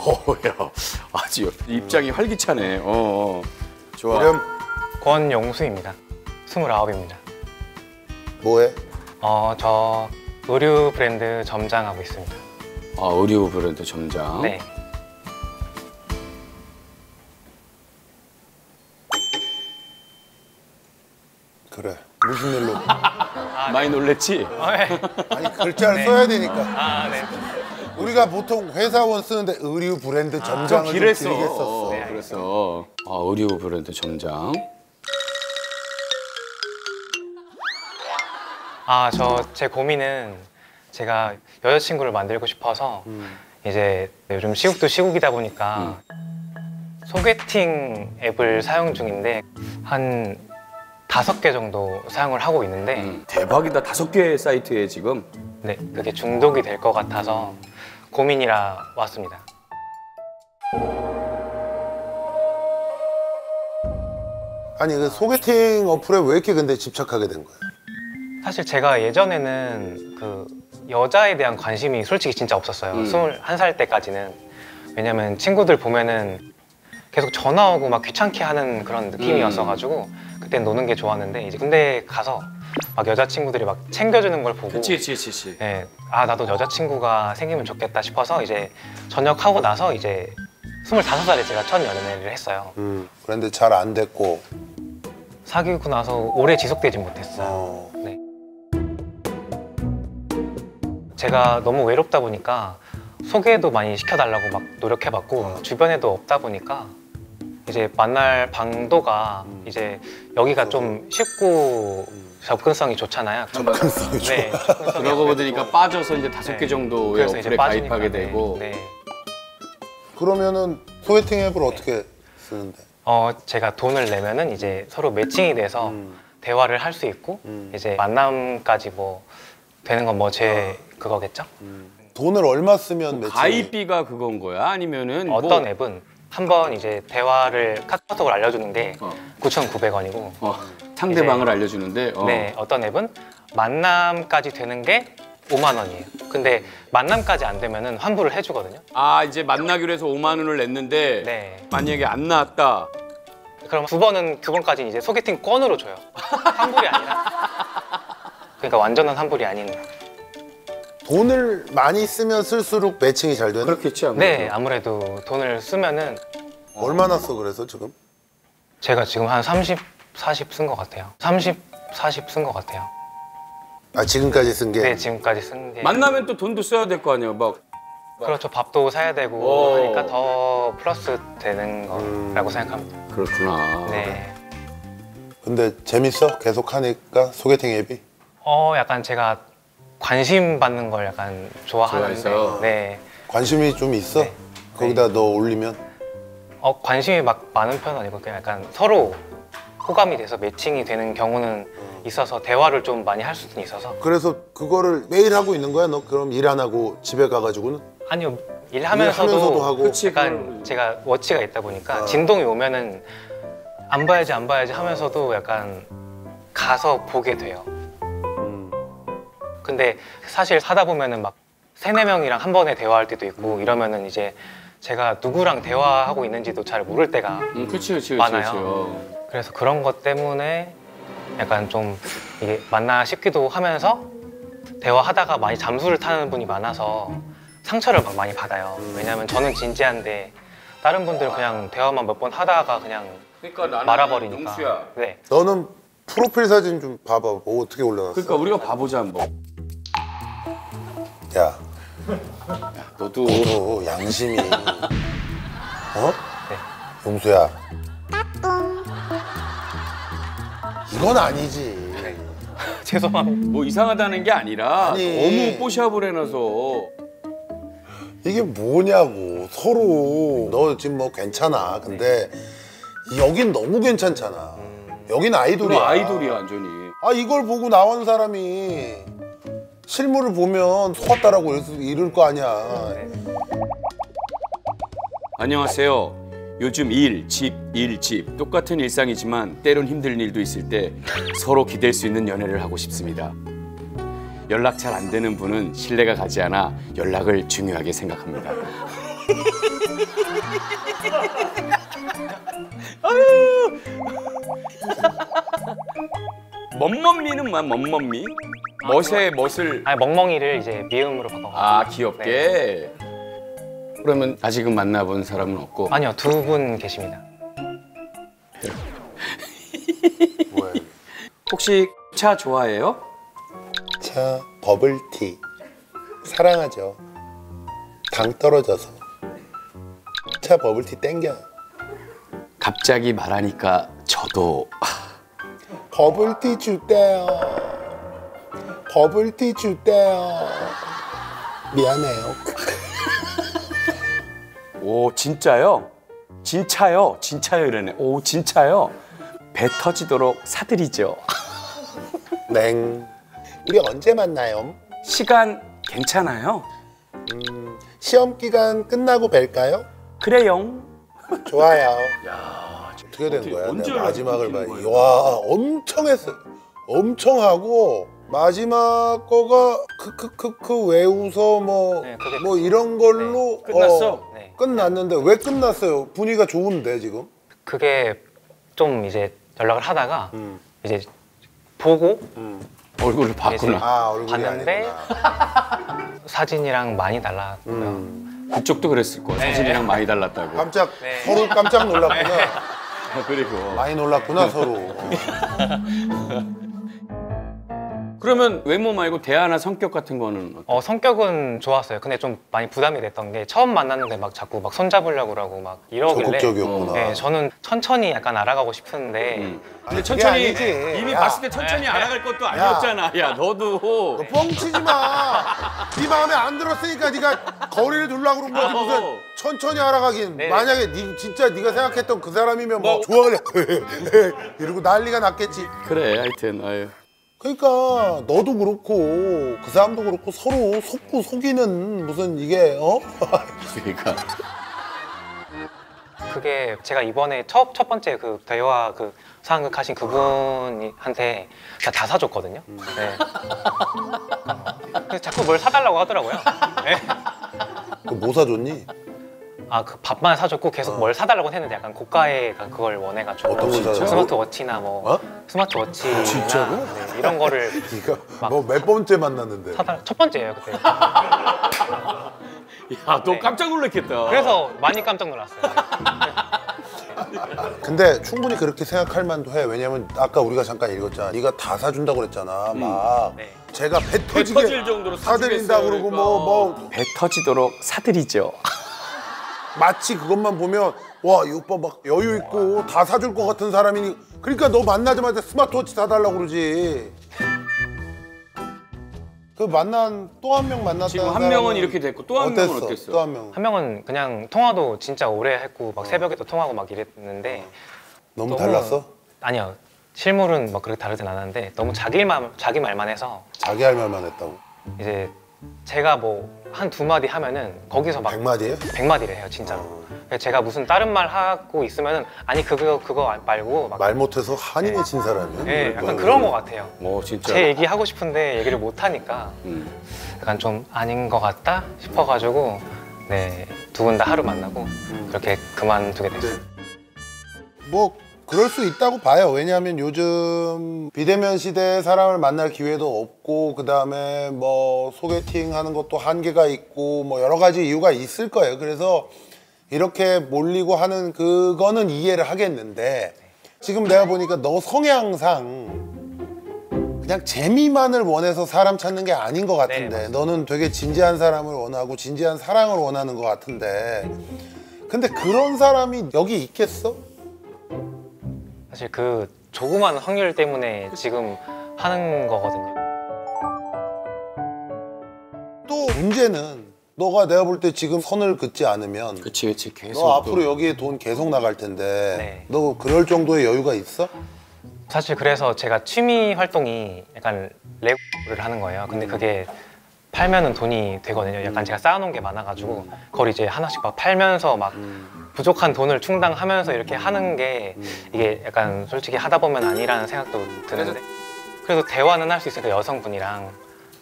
어야 아주 입장이 활기차네. 어, 어. 좋아. 그럼 권용수입니다. 29입니다. 뭐해? 어, 저 의류 브랜드 점장하고 있습니다. 아 의류 브랜드 점장. 네. 그래. 무슨 일로? 많이 놀랬지? 어, 네. 아니 글자를 써야 되니까. 아, 네. 우리가 보통 회사원 쓰는데 의류 브랜드 좀 점장을 좀 길했어. 길게 썼어. 어, 그래서 아 의류 브랜드 점장. 아, 저 제 고민은 제가 여자친구를 만들고 싶어서 이제 요즘 시국도 시국이다 보니까 소개팅 앱을 사용 중인데 한 다섯 개 정도 사용을 하고 있는데 음, 대박이다. 다섯 개 사이트에 지금. 네, 그게 중독이 될 것 같아서 고민이라 왔습니다. 아니 그 소개팅 어플에 왜 이렇게 근데 집착하게 된 거야? 사실 제가 예전에는 그 여자에 대한 관심이 솔직히 진짜 없었어요. 음. 21살 때까지는. 왜냐면 친구들 보면은 계속 전화 오고 막 귀찮게 하는 그런 느낌이었어가지고 그땐 노는 게 좋았는데 이제 군대 가서 막 여자친구들이 막 챙겨주는 걸 보고 그치 그치 그치. 네, 아 나도 여자친구가 생기면 좋겠다 싶어서 이제 전역하고 나서 이제 25살에 제가 첫 연애를 했어요. 음. 그런데 잘 안 됐고. 사귀고 나서 오래 지속되지 못했어요. 어. 네. 제가 너무 외롭다 보니까 소개도 많이 시켜달라고 막 노력해봤고 주변에도 없다 보니까 이제 만날 방도가 이제 여기가 좀 쉽고 접근성이 좋잖아요. 접근성이 좋아. 네, 접근성이 그러고 보니까 빠져서 이제 다섯 개 네. 정도의 그래서 이제 어플에 빠지니까, 가입하게 네, 되고. 네. 그러면은 소개팅 앱을 어떻게 쓰는데? 어 제가 돈을 내면은 이제 서로 매칭이 돼서 음. 대화를 할 수 있고 음. 이제 만남까지 뭐 되는 건 뭐 제 그거겠죠? 돈을 얼마 쓰면 매칭? 가입비가 그건 거야? 아니면은 어떤 뭐, 앱은 한 번 이제 대화를 카톡으로 알려주는 게 어. 9,900원이고 어, 상대방을 알려주는데 어. 네 어떤 앱은 만남까지 되는 게 5만 원이에요. 근데 만남까지 안 되면은 환불을 해주거든요. 아 이제 만나기로 해서 5만 원을 냈는데 네. 만약에 안 나왔다 그럼 두 번은 두 번까지 이제 소개팅 건으로 줘요. 환불이 아니라. 그러니까 완전한 환불이 아닌. 돈을 많이 쓰면 쓸수록 매칭이 잘 되는? 그렇겠지 아무래도 네 아무래도 돈을 쓰면은 얼마나 써 그래서 지금? 제가 지금 한 30, 40 쓴 것 같아요. 30, 40 쓴 것 같아요. 아 지금까지 쓴 게? 네 지금까지 쓴 게. 만나면 또 돈도 써야 될 거 아니야 막 그렇죠. 밥도 사야 되고 오. 하니까 더 플러스 되는 거라고 음. 생각합니다. 그렇구나 네. 근데 재밌어? 계속 하니까 소개팅 앱이? 어, 약간 제가 관심 받는 걸 약간 좋아하는데. 좋아해서? 네. 관심이 좀 있어? 네. 거기다 너 올리면? 어, 관심이 막 많은 편은 아니고 그냥 약간 서로 호감이 돼서 매칭이 되는 경우는 있어서 대화를 좀 많이 할 수는 있어서 그래서 그거를 매일 하고 있는 거야? 너 그럼 일 안 하고 집에 가가지고는? 아니요 일하면서도, 일하면서도 하고? 그치, 약간 제가 워치가 있다 보니까 아. 진동이 오면은 안 봐야지 안 봐야지 하면서도 약간 가서 보게 돼요. 음. 근데 사실 하다 보면은 막 세네 명이랑 한 번에 대화할 때도 있고 이러면은 이제 제가 누구랑 대화하고 있는지도 잘 모를 때가 음, 그치 그치 그치 많아요. 그래서 그런 것 때문에 약간 좀 이게 맞나 싶기도 하면서 대화하다가 많이 잠수를 타는 분이 많아서 상처를 막 많이 받아요. 왜냐면 저는 진지한데 다른 분들은 그냥 대화만 몇 번 하다가 그냥 그러니까 나는 말아버리니까. 용수야 네. 너는 프로필 사진 좀 봐봐. 뭐 어떻게 올려놨어? 그러니까 우리가 봐보자 한번 야, 너도 너 양심이. 어? 네. 용수야. 이건 아니지. 죄송합니다. 뭐 이상하다는 게 아니라 아니. 너무 뽀샵을 해놔서 이게 뭐냐고. 서로. 너 지금 뭐 괜찮아. 근데 여긴 너무 괜찮잖아. 여긴 아이돌이야. 그럼 아이돌이야 완전히 아 이걸 보고 나온 사람이 실물을 보면 속았다라고 이럴, 수- 이럴 거 아니야. 안녕하세요. 요즘 일, 집, 일, 집 똑같은 일상이지만 때론 힘든 일도 있을 때 서로 기댈 수 있는 연애를 하고 싶습니다. 연락 잘 안 되는 분은 신뢰가 가지 않아 연락을 중요하게 생각합니다. 멈멈미는 뭐야 멈멈미? 멋의 멋을 아니 멍멍이를 이제 미음으로 바꿔. 아 귀엽게 그러면 아직은 만나본 사람은 없고 아니요 두 분 계십니다. 뭐야? 혹시 차 좋아해요? 차 버블티 사랑하죠. 당 떨어져서 차 버블티 땡겨. 갑자기 말하니까 저도 버블티 주대요. 버블티 주대요. 미안해요. 오 진짜요? 진짜요? 진짜요 이러네 오 진짜요? 배 터지도록 사드리죠 냉. 우리 언제 만나요? 시간 괜찮아요? 음, 시험 기간 끝나고 뵐까요? 그래요 좋아요. 야 어떻게 된 거야? 언제 마지막을 봐. 연락이 끊긴 와, 엄청 했어. 엄청 하고 마지막 거가 크크크크 왜 웃어 뭐 네, 뭐 이런 걸로 네, 끝났어? 어, 네. 끝났는데 왜 끝났어요? 분위기가 좋은데 지금. 그게 좀 이제 연락을 하다가 음. 이제 보고 얼굴을 봤구나 아 얼굴이 봤는데 아니구나. 사진이랑 많이 달랐고요. 음. 그쪽도 그랬을 거야 사진이랑 많이 달랐다고 깜짝 네. 서로 깜짝 놀랐구나. 아, 그리고 많이 놀랐구나 서로. 그러면 외모 말고 대화나 성격 같은 거는 어때? 어 성격은 좋았어요. 근데 좀 많이 부담이 됐던 게 처음 만났는데 막 자꾸 막 손잡으려고 그러고 막 이러길래 적극적이었구나. 네, 저는 천천히 약간 알아가고 싶은데 음. 아니, 근데 천천히 아니지. 이미 야. 봤을 때 천천히 알아갈 것도 아니었잖아 야 너도 너 뻥치지 마. 네 마음에 안 들었으니까 네가 거리를 두려고 그런 거지 무슨 어. 천천히 알아가긴. 네. 만약에 네, 진짜 네가 생각했던 그 사람이면 뭐 뭐. 좋아하냐 이러고 난리가 났겠지. 그래 하여튼 아유 그러니까 너도 그렇고 그 사람도 그렇고 서로 속고 속이는 무슨 이게 어? 그러니까 그게 제가 이번에 첫, 첫 번째 그 대화 그 상황극 하신 그분한테 다, 다 사줬거든요. 네. 그래서 자꾸 뭘 사달라고 하더라고요. 네. 그뭐 사줬니? 아 그 밥만 사줬고 계속 뭘 사달라고 했는데 약간 고가의 약간 그걸 원해가지고 어떤 걸 사줬어? 스마트워치나 뭐 어? 스마트워치나 진짜로? 네, 이런 거를 네가 뭐몇 번째 만났는데? 사달 첫 번째예요 그때. 야 너 네. 깜짝 놀랐겠다 그래서 많이 깜짝 놀랐어요. 근데 충분히 그렇게 생각할 만도 해. 왜냐면 아까 우리가 잠깐 읽었잖아. 네가 다 사준다고 그랬잖아. 막 네. 제가 배 터지게 터질 정도로 사드린다 사주겠어요, 그러고 그러니까. 뭐뭐 배 터지도록 사드리죠 마치 그것만 보면 와 이 오빠 막 여유 있고 다 사줄 것 같은 사람이니 그러니까 너 만나자마자 스마트워치 사달라고 그러지. 그 만난 또 한 명 만났다. 지금 한 명은 이렇게 됐고 또 한 명은 어땠어? 또 한 명. 한 명은 그냥 통화도 진짜 오래 했고 막 새벽에도 통화하고 막 이랬는데 너무 너무- 달랐어? 아니요 실물은 막 그렇게 다르진 않았는데 너무 자기 말 자기 말만 해서 자기 할 말만 했다고. 이제 제가 뭐 한 두 마디 하면은 거기서 막 백마디에? 백 마디를 해요 진짜로. 그래서 제가 무슨 다른 말 하고 있으면은 아니 그거 그거 말고 막 말 못해서 한이 맺힌 사람이야. 네, 약간 그런 것 같아요. 뭐 진짜 제 얘기 하고 싶은데 얘기를 못 하니까 음. 약간 좀 아닌 것 같다 싶어가지고 네두 분 다 하루 만나고 그렇게 그만두게 됐어요. 뭐 그럴 수 있다고 봐요. 왜냐하면 요즘 비대면 시대에 사람을 만날 기회도 없고 그 다음에 뭐 소개팅 하는 것도 한계가 있고 뭐 여러 가지 이유가 있을 거예요. 그래서 이렇게 몰리고 하는 그거는 이해를 하겠는데 지금 내가 보니까 너 성향상 그냥 재미만을 원해서 사람 찾는 게 아닌 것 같은데 네. 너는 되게 진지한 사람을 원하고 진지한 사랑을 원하는 것 같은데 근데 그런 사람이 여기 있겠어? 사실 그 조그만 확률 때문에 지금 하는 거거든요. 또 문제는 너가 내가 볼 때 지금 선을 긋지 않으면 그치 그치 계속 너 또- 앞으로 여기에 돈 계속 나갈 텐데 네. 너 그럴 정도의 여유가 있어? 사실 그래서 제가 취미 활동이 약간 레고를 하는 거예요. 근데 그게 팔면은 돈이 되거든요. 약간 제가 쌓아놓은 게 많아가지고 그걸 이제 하나씩 막 팔면서 막 부족한 돈을 충당하면서 이렇게 하는 게 이게 약간 솔직히 하다 보면 아니라는 생각도 드는데 그래도 대화는 할 수 있으니까 여성분이랑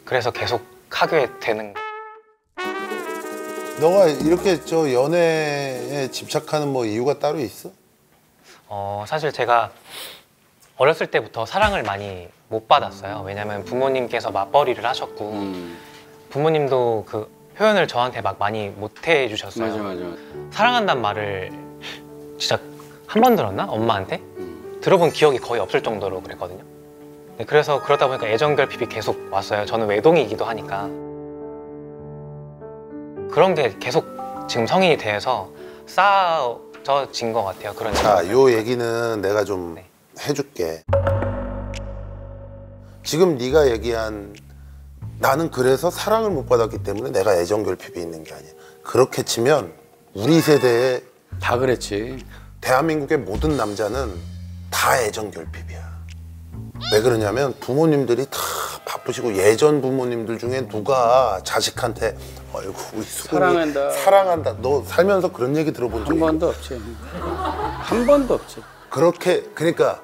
그래서 계속 하게 되는 거. 너가 이렇게 저 연애에 집착하는 뭐 이유가 따로 있어? 어, 사실 제가 어렸을 때부터 사랑을 많이 못 받았어요. 왜냐면 부모님께서 맞벌이를 하셨고 음, 부모님도 그 표현을 저한테 막 많이 못 해 주셨어요. 맞아 맞아. 사랑한다는 말을 진짜 한 번 들었나? 엄마한테? 음. 들어본 기억이 거의 없을 정도로 그랬거든요. 네, 그래서 그러다 보니까 애정결핍이 계속 왔어요. 저는 외동이기도 하니까. 그런 게 계속 지금 성인이 돼서 쌓아진 것 같아요. 그런 자. 요 얘기는 내가 좀 네. 해줄게. 지금 네가 얘기한 나는 그래서 사랑을 못 받았기 때문에 내가 애정 결핍이 있는 게 아니야. 그렇게 치면 우리 세대에 다 그랬지. 대한민국의 모든 남자는 다 애정 결핍이야. 왜 그러냐면 부모님들이 다 바쁘시고 예전 부모님들 중에 누가 자식한테 어이구 우리 수근이 사랑한다. 사랑한다. 너 살면서 그런 얘기 들어본 적 한 있어? 번도 없지. 한 번도 없지. 그렇게 그러니까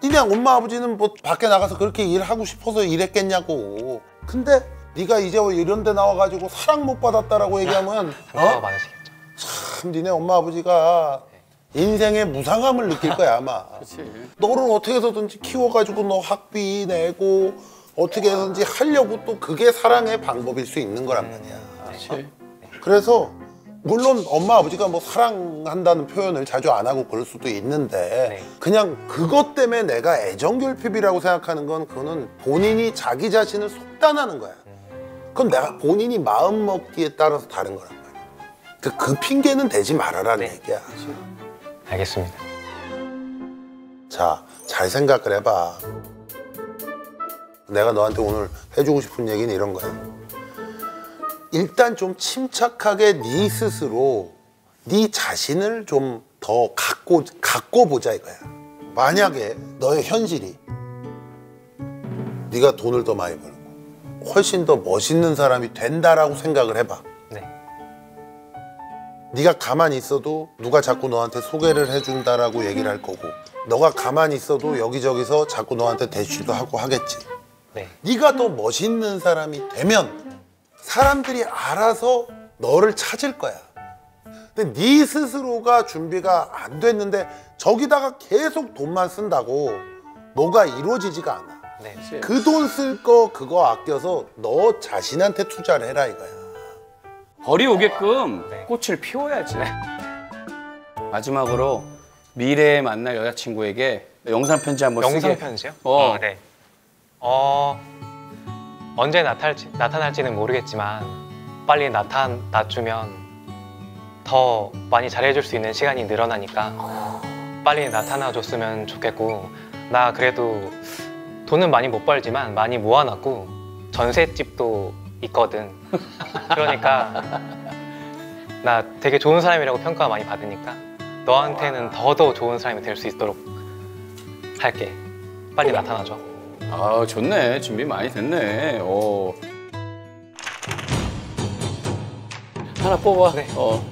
그냥 엄마 아버지는 뭐 밖에 나가서 그렇게 일하고 싶어서 일했겠냐고. 근데 네가 이제 이런 데 나와가지고 사랑 못 받았다라고 얘기하면 어? 많으시겠죠. 참 니네 엄마 아버지가 인생의 무상함을 느낄 거야 아마. 그렇지. 너를 어떻게 해서든지 키워가지고 너 학비 내고 어떻게 해서든지 하려고 또 그게 사랑의 방법일 수 있는 거란 말이야. 그렇지. 그래서 물론 엄마 아버지가 뭐 사랑한다는 표현을 자주 안 하고 그럴 수도 있는데 네. 그냥 그것 때문에 내가 애정 결핍이라고 생각하는 건 그거는 본인이 자기 자신을 속단하는 거야. 그건 내가 본인이 마음 먹기에 따라서 다른 거란 말이야. 그, 그 핑계는 대지 말아라는 네. 얘기야. 알겠습니다. 자, 잘 생각을 해봐. 내가 너한테 오늘 해주고 싶은 얘기는 이런 거야. 일단 좀 침착하게 네 스스로 네 자신을 좀 더 갖고 갖고 보자 이거야. 만약에 너의 현실이 네가 돈을 더 많이 벌고 훨씬 더 멋있는 사람이 된다라고 생각을 해봐. 네. 네가 가만히 있어도 누가 자꾸 너한테 소개를 해준다라고 얘기를 할 거고 너가 가만히 있어도 여기저기서 자꾸 너한테 대쉬도 하고 하겠지 네. 네가 더 멋있는 사람이 되면 사람들이 알아서 너를 찾을 거야 근데 네 스스로가 준비가 안 됐는데 저기다가 계속 돈만 쓴다고 뭐가 이루어지지가 않아 네. 그돈 쓸 거 그거 아껴서 너 자신한테 투자를 해라 이거야 벌이 오게끔 네. 꽃을 피워야지. 마지막으로 미래에 만날 여자친구에게 영상 편지 한번 쓰게. 영상 편지요? 어. 네. 어 언제 나타날지, 나타날지는 모르겠지만 빨리 나타나주면 더 많이 잘해줄 수 있는 시간이 늘어나니까 빨리 나타나줬으면 좋겠고 나 그래도 돈은 많이 못 벌지만 많이 모아놨고 전셋집도 있거든. 그러니까 나 되게 좋은 사람이라고 평가 많이 받으니까 너한테는 더더 좋은 사람이 될 수 있도록 할게. 빨리 나타나줘. 아 좋네. 준비 많이 됐네. 어. 하나 뽑아. 네. 어.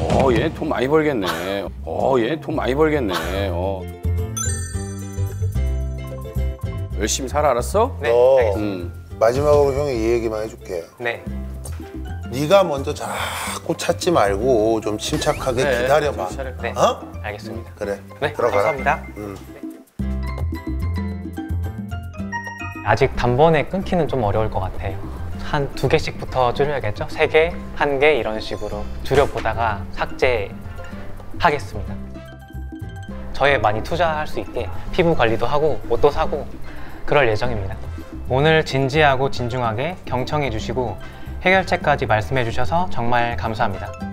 어, 얘 돈 많이 벌겠네. 어, 얘 돈 많이 벌겠네. 어. 열심히 살아 알았어? 네, 너 알겠습니다. 음. 마지막으로 형이 이 얘기만 해줄게 네, 네가 먼저 자꾸 찾지 말고 좀 침착하게 그래, 기다려봐. 네, 어? 알겠습니다. 그래. 네, 들어가라. 감사합니다. 음. 아직 단번에 끊기는 좀 어려울 것 같아요. 한 두 개씩부터 줄여야겠죠? 세 개, 한 개 이런 식으로 줄여보다가 삭제하겠습니다. 저에 많이 투자할 수 있게 피부 관리도 하고 옷도 사고 그럴 예정입니다. 오늘 진지하고 진중하게 경청해 주시고 해결책까지 말씀해 주셔서 정말 감사합니다.